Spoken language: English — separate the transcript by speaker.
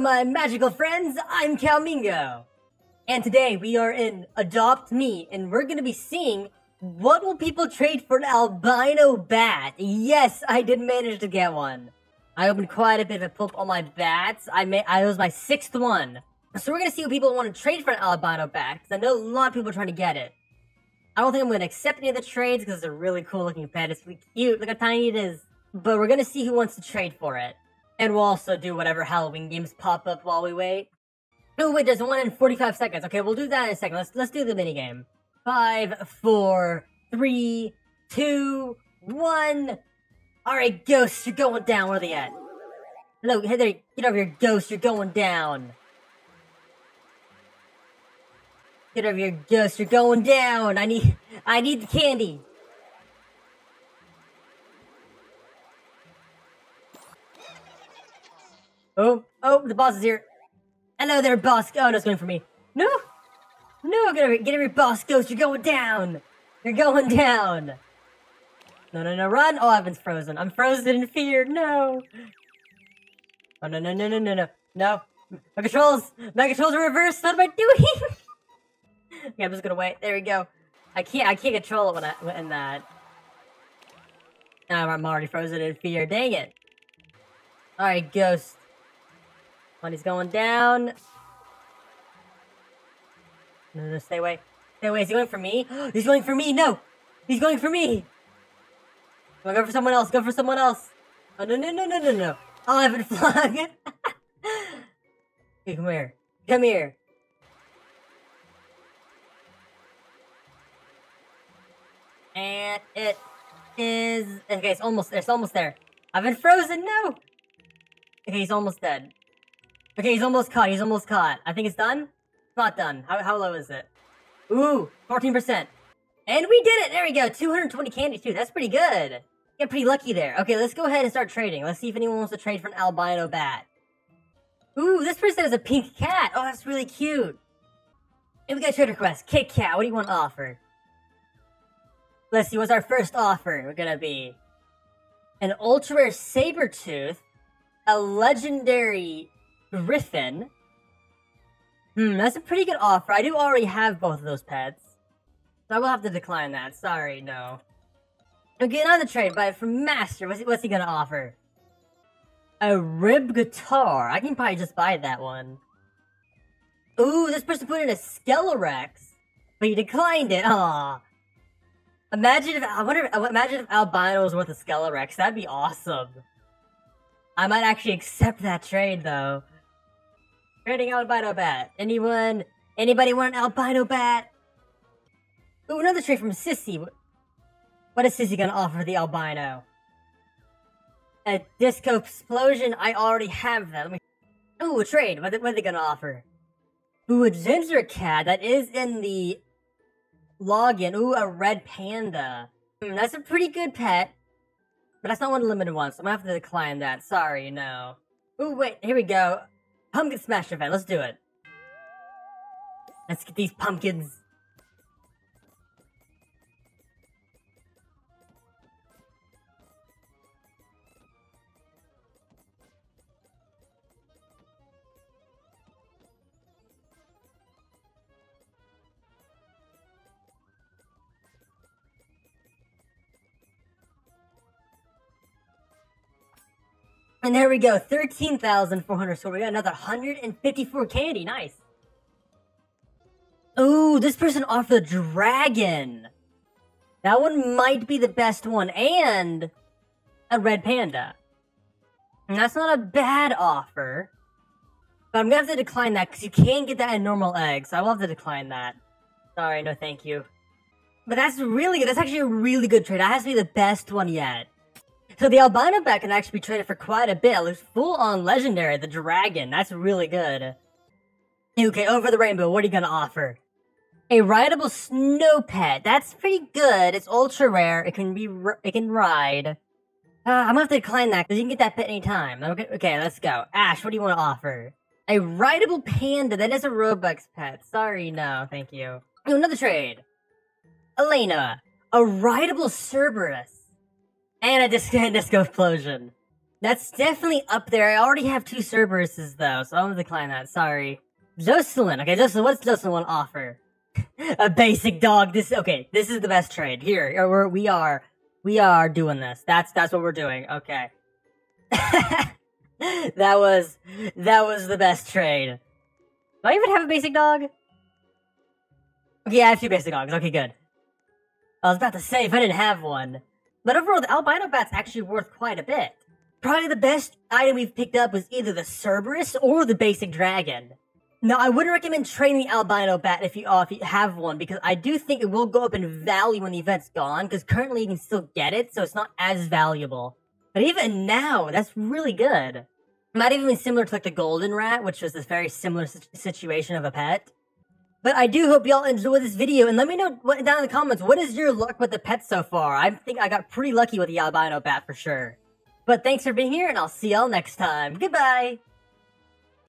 Speaker 1: My magical friends. I'm Cowmingo. And today we are in Adopt Me, and we're gonna be seeing what will people trade for an albino bat. Yes, I did manage to get one. I opened quite a bit of a up on my bats. I made, I was my sixth one. So we're gonna see what people want to trade for an albino bat, because I know a lot of people are trying to get it. I don't think I'm gonna accept any of the trades, because it's a really cool looking pet. It's really cute, look how tiny it is. But we're gonna see who wants to trade for it. And we'll also do whatever Halloween games pop up while we wait. Oh wait, there's one in 45 seconds. Okay, we'll do that in a second. Let's let's do the mini game. Five, four, three, two, one. Alright, Ghost, you're going down. Where are they at? Hello, hey there, get over here, Ghost, you're going down. Get over here, Ghost, you're going down. I need I need the candy. Oh, oh, the boss is here. Hello there, boss. Oh, no, it's going for me. No! No, get here, get here, boss ghost. You're going down. You're going down. No, no, no, run. Oh, Evan's frozen. I'm frozen in fear. No. Oh, no, no, no, no, no, no. No. My controls. My controls are reversed. What am I doing? yeah, I'm just gonna wait. There we go. I can't, I can't control it when I, in that. Oh, I'm already frozen in fear. Dang it. Alright, ghost. Money's going down. No, no, stay away. Stay away. Is he going for me? He's going for me. No. He's going for me. Go, go for someone else. Go for someone else. Oh, no, no, no, no, no, no. Oh, I'll have it flung. hey, come here. Come here. And it is... Okay, it's almost, it's almost there. I've been frozen. No. Okay, he's almost dead. Okay, he's almost caught. He's almost caught. I think it's done. Not done. How, how low is it? Ooh, 14%. And we did it! There we go. 220 candy too. That's pretty good. Get pretty lucky there. Okay, let's go ahead and start trading. Let's see if anyone wants to trade for an albino bat. Ooh, this person has a pink cat. Oh, that's really cute. And we got a trade request. Kit Kat, what do you want to offer? Let's see, what's our first offer? We're gonna be an ultra rare saber tooth, a legendary Griffin. Hmm, that's a pretty good offer. I do already have both of those pets. So I will have to decline that. Sorry, no. Okay, another trade, but from Master, what's he, what's he gonna offer? A rib guitar. I can probably just buy that one. Ooh, this person put in a Skelerex, but he declined it. Aw. Imagine if I wonder. Imagine if Albino was worth a Skelerex. That'd be awesome. I might actually accept that trade though. Trading albino bat. Anyone? Anybody want an albino bat? Ooh, another trade from Sissy. What is Sissy gonna offer the albino? A disco explosion? I already have that. Let me. Ooh, a trade. What, what are they gonna offer? Ooh, a ginger cat. That is in the login. Ooh, a red panda. Hmm, that's a pretty good pet. But that's not one of the limited ones, so I'm gonna have to decline that. Sorry, no. Ooh, wait, here we go. Pumpkin Smash event. Let's do it. Let's get these pumpkins. And there we go, 13,400. So we got another 154 candy. Nice. Ooh, this person offered the dragon. That one might be the best one. And a red panda. And that's not a bad offer. But I'm gonna have to decline that because you can't get that in normal eggs. I will have to decline that. Sorry, no thank you. But that's really good. That's actually a really good trade. That has to be the best one yet. So the albino bat can actually be traded for quite a bit. It full on legendary, the dragon. That's really good. Okay, over the rainbow, what are you gonna offer? A rideable snow pet. That's pretty good. It's ultra rare. It can be, it can ride. Uh, I'm gonna have to decline that because you can get that pet anytime. Okay, okay, let's go. Ash, what do you want to offer? A rideable panda. That is a Robux pet. Sorry, no, thank you. Oh, another trade. Elena, a rideable Cerberus. And a disco, disco explosion. That's definitely up there. I already have two Cerberuses though, so I'm gonna decline that. Sorry. Jocelyn. Okay, Jocelyn, what's Jocelyn want to offer? a basic dog. This okay. This is the best trade. Here, uh, we're, we are, we are doing this. That's that's what we're doing. Okay. that was that was the best trade. Do I even have a basic dog? Okay, I have two basic dogs. Okay, good. I was about to say if I didn't have one. But overall, the albino bat's actually worth quite a bit. Probably the best item we've picked up was either the Cerberus or the basic dragon. Now, I wouldn't recommend trading the albino bat if you, uh, if you have one, because I do think it will go up in value when the event's gone, because currently you can still get it, so it's not as valuable. But even now, that's really good. Might even be similar to like the golden rat, which was a very similar situation of a pet. But I do hope y'all enjoy this video, and let me know what, down in the comments, what is your luck with the pets so far? I think I got pretty lucky with the albino bat for sure. But thanks for being here, and I'll see y'all next time. Goodbye!